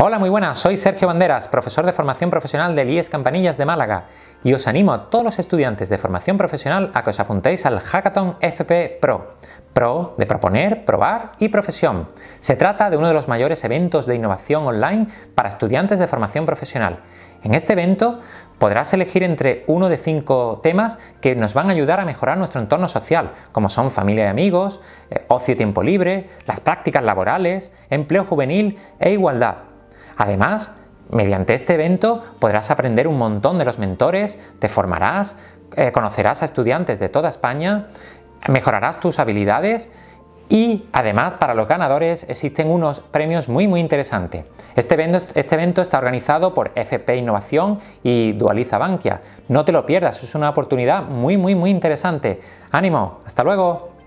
Hola, muy buenas, soy Sergio Banderas, profesor de formación profesional del IES Campanillas de Málaga y os animo a todos los estudiantes de formación profesional a que os apuntéis al Hackathon FP Pro. Pro de proponer, probar y profesión. Se trata de uno de los mayores eventos de innovación online para estudiantes de formación profesional. En este evento podrás elegir entre uno de cinco temas que nos van a ayudar a mejorar nuestro entorno social, como son familia y amigos, eh, ocio y tiempo libre, las prácticas laborales, empleo juvenil e igualdad. Además, mediante este evento podrás aprender un montón de los mentores, te formarás, eh, conocerás a estudiantes de toda España, mejorarás tus habilidades y además para los ganadores existen unos premios muy muy interesantes. Este evento, este evento, está organizado por FP Innovación y Dualiza Bankia. No te lo pierdas, es una oportunidad muy muy muy interesante. ¡Ánimo! ¡Hasta luego!